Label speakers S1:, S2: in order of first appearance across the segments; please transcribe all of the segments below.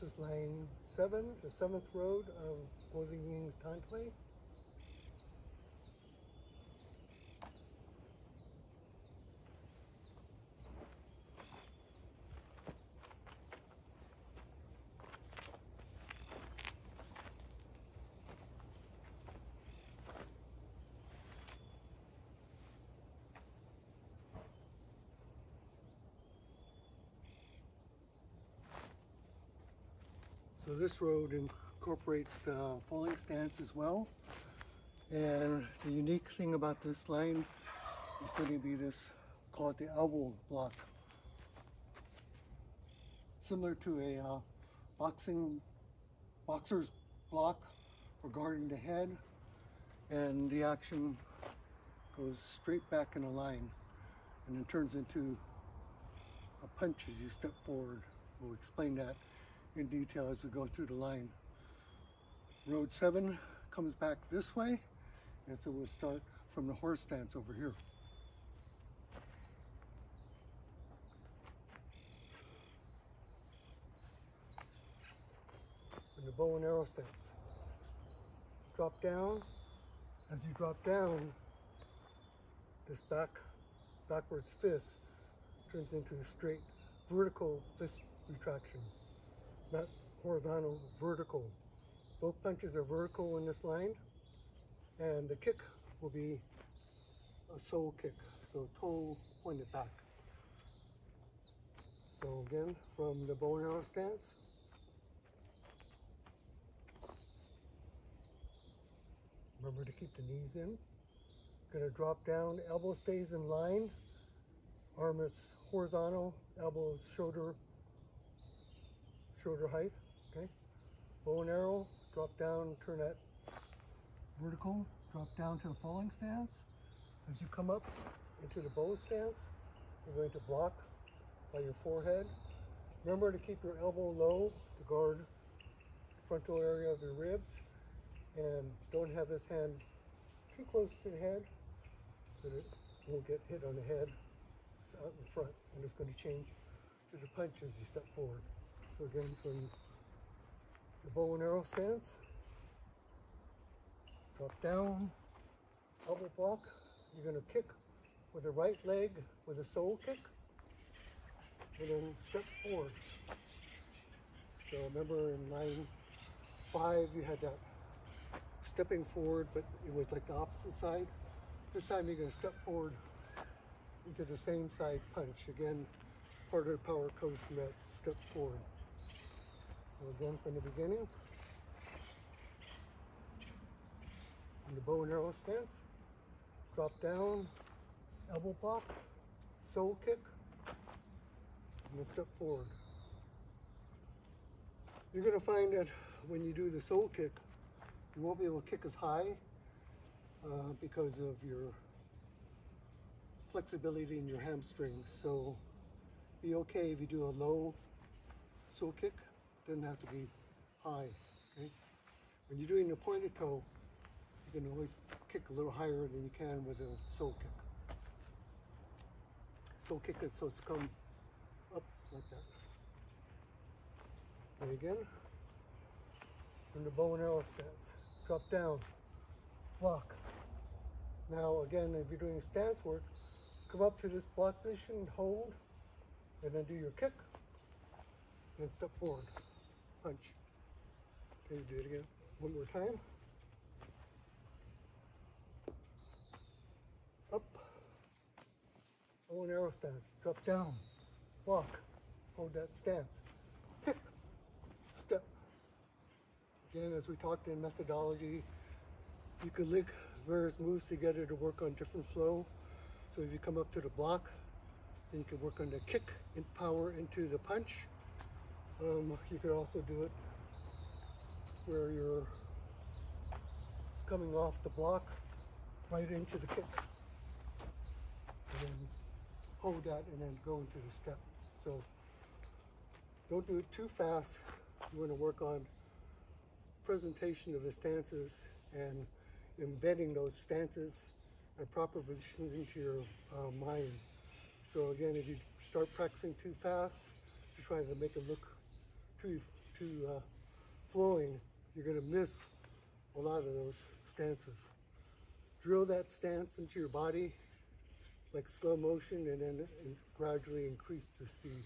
S1: This is line seven, the seventh road of Kuo Lien Ying's. So this road incorporates the falling stance as well. And the unique thing about this line is going to be this, call it the elbow block. Similar to a uh, boxing, boxer's block for guarding the head. And the action goes straight back in a line and then turns into a punch as you step forward. We'll explain that in detail as we go through the line. Road 7 comes back this way, and so we'll start from the horse stance over here. In the bow and arrow stance. Drop down. As you drop down, this back backwards fist turns into a straight vertical fist retraction not horizontal, vertical. Both punches are vertical in this line, and the kick will be a sole kick, so toe pointed back. So again, from the bow and arrow stance, remember to keep the knees in. Gonna drop down, elbow stays in line, arm is horizontal, elbows shoulder shoulder height, okay? Bow and arrow, drop down, turn that vertical, drop down to the falling stance. As you come up into the bow stance, you're going to block by your forehead. Remember to keep your elbow low to guard the frontal area of your ribs and don't have this hand too close to the head so that it won't get hit on the head. It's out in front and it's going to change to the punch as you step forward. Again, from the bow and arrow stance, drop down, elbow block. You're gonna kick with the right leg with a sole kick, and then step forward. So remember in line five, you had that stepping forward, but it was like the opposite side. This time you're gonna step forward into the same side punch. Again, part of the power comes from that step forward. Again from the beginning. In the bow and arrow stance. Drop down, elbow block, sole kick, and then step forward. You're going to find that when you do the sole kick, you won't be able to kick as high uh, because of your flexibility in your hamstrings. So be okay if you do a low sole kick doesn't have to be high, okay? When you're doing a pointed toe, you can always kick a little higher than you can with a sole kick. Sole kick is supposed to come up like that. And again, from the bow and arrow stance, drop down, block. Now again, if you're doing stance work, come up to this block position, hold, and then do your kick, and step forward punch. Okay, do it again. One more time. Up. Bow and arrow stance. Drop down. Walk. Hold that stance. Kick. Step. Again, as we talked in methodology, you can link various moves together to work on different flow. So if you come up to the block, then you can work on the kick and power into the punch. Um, you could also do it where you're coming off the block right into the kick. And then hold that and then go into the step. So don't do it too fast. You want to work on presentation of the stances and embedding those stances and proper positions into your uh, mind. So again, if you start practicing too fast, you're trying to make it look too to uh, flowing, you're going to miss a lot of those stances. Drill that stance into your body like slow motion and then in- gradually increase the speed.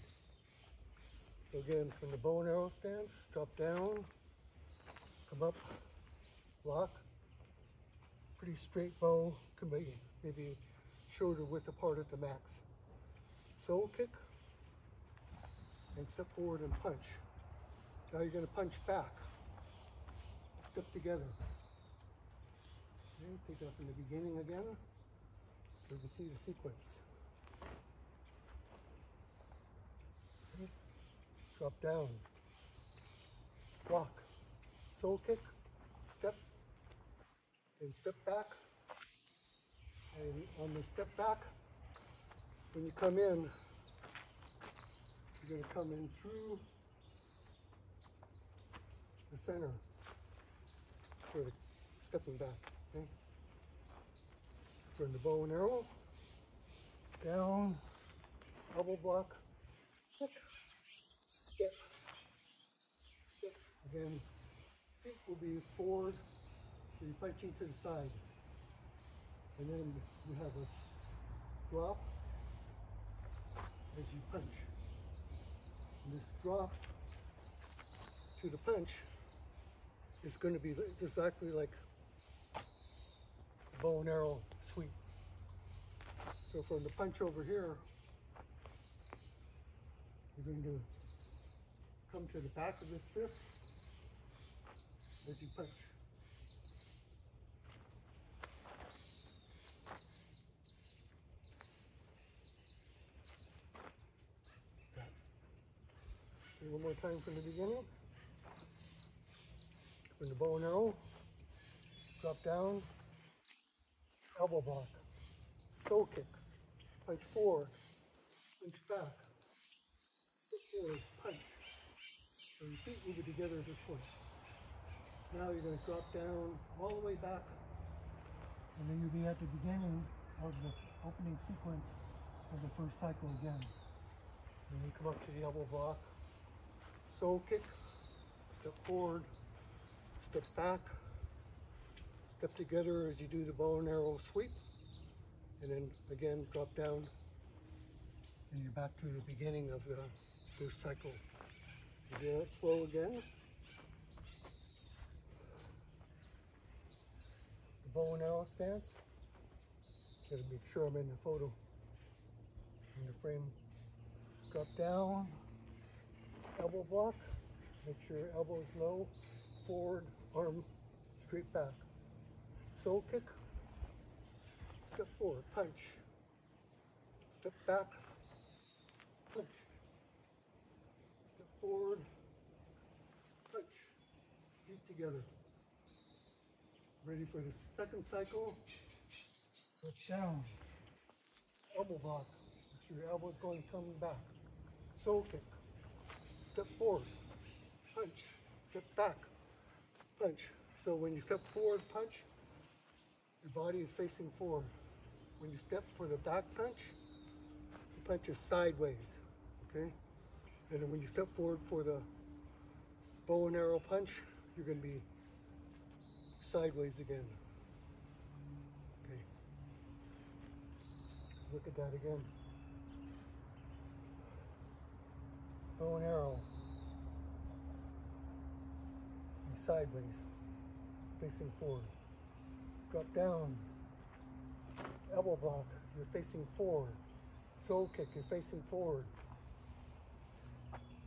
S1: So again, from the bow and arrow stance, drop down, come up, lock, pretty straight bow, can be maybe shoulder width apart at the max. Sole kick, and step forward and punch. Now you're going to punch back. Step together. Okay, pick up in the beginning again, so you can see the sequence. Okay, Drop down. Block. Sole kick. Step. And step back. And on the step back, when you come in, you're going to come in through the center for the stepping back. Okay? From the bow and arrow, down, elbow block, kick, step, step. Again, feet will be forward, so you're punching to the side. And then you have a drop as you punch. And this drop to the punch is going to be exactly like bow and arrow sweep. So from the punch over here, you're going to come to the back of this fist as you punch. One more time from the beginning. From the bow and arrow, drop down, elbow block, sole kick, punch forward, punch back, step forward, punch. So your feet move together at this point. Now you're going to drop down all the way back, and then you'll be at the beginning of the opening sequence of the first cycle again. And you come up to the elbow block, sole kick, step forward, step back, step together as you do the bow and arrow sweep, and then again drop down, and you're back to the beginning of the first cycle. You do it slow again. The bow and arrow stance. Gotta make sure I'm in the photo, in the frame. Drop down, elbow block, make sure your elbow's low, forward, arm straight back. Sole kick, step forward, punch, step back, punch, step forward, punch, feet together. Ready for the second cycle, Look down, elbow block, make sure your elbow's going coming back. Sole kick, step forward, punch, step back, punch. So when you step forward, punch, your body is facing forward. When you step for the back punch, the punch is sideways, okay? And then when you step forward for the bow and arrow punch, you're gonna be sideways again. Okay. Look at that again. Bow and arrow. Be sideways, facing forward. Drop down. Elbow block, you're facing forward. Sole kick, you're facing forward.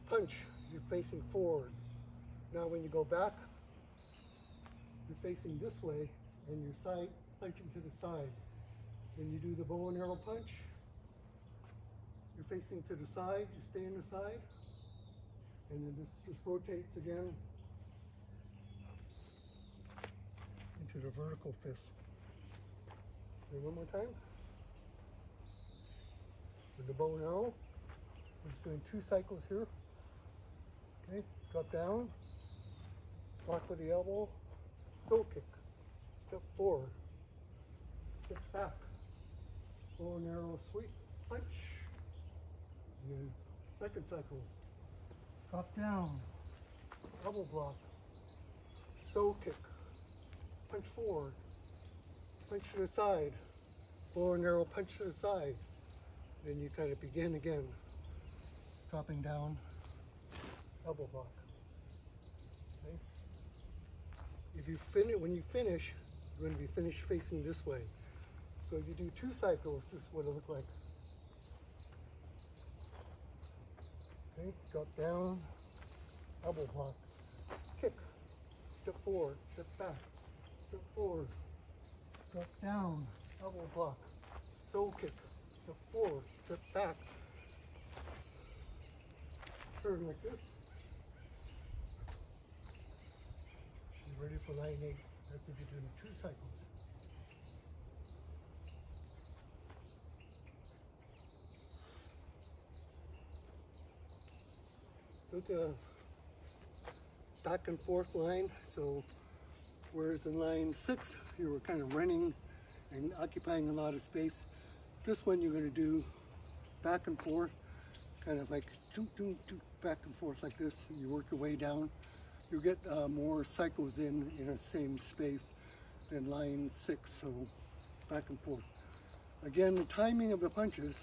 S1: Punch, you're facing forward. Now when you go back, you're facing this way and you're side punching to the side. When you do the bow and arrow punch, you're facing to the side, you stay in the side, and then this just rotates again into the vertical fist. Okay, one more time. With the bow and arrow, we're just doing two cycles here. Okay, drop down, block with the elbow, sole kick, step forward, step back, bow and arrow sweep, punch. And then second cycle, drop down, double block, so kick, punch forward, punch to the side, bow and arrow punch to the side. Then you kind of begin again, dropping down, elbow block. Okay? If you finish, when you finish, you're going to be finished facing this way. So if you do two cycles, this is what it'll look like. Okay, drop down, elbow block, kick, step forward, step back, step forward, drop down, elbow block, sole kick, step forward, step back, turn like this. You're ready for line eight? That's if you're doing two cycles. So it's a back and forth line. So whereas in line six, you were kind of running and occupying a lot of space. This one you're going to do back and forth, kind of like doot, doot, doot, back and forth like this. You work your way down. You get uh, more cycles in in the same space than line six, so back and forth. Again, the timing of the punches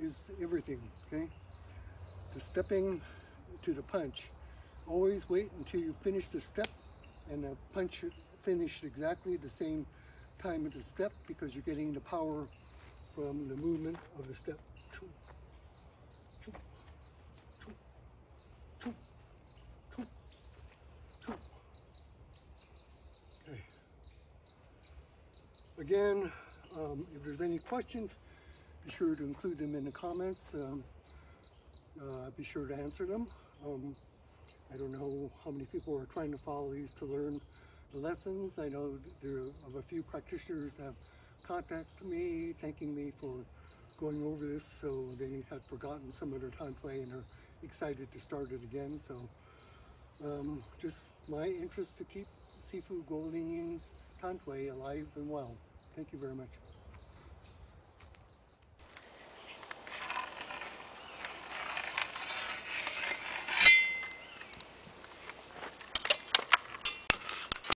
S1: is everything, okay? The stepping to the punch. Always wait until you finish the step and the punch finished exactly the same time as the step because you're getting the power from the movement of the step. Okay. Again, um, if there's any questions, be sure to include them in the comments. Um, uh, be sure to answer them. Um, I don't know how many people are trying to follow these to learn the lessons. I know there are a few practitioners have contacted me, thanking me for going over this, so they had forgotten some of their time play and are excited to start it again. So um, just my interest to keep Sifu Kuo Lien Ying's Tanpui alive and well. Thank you very much.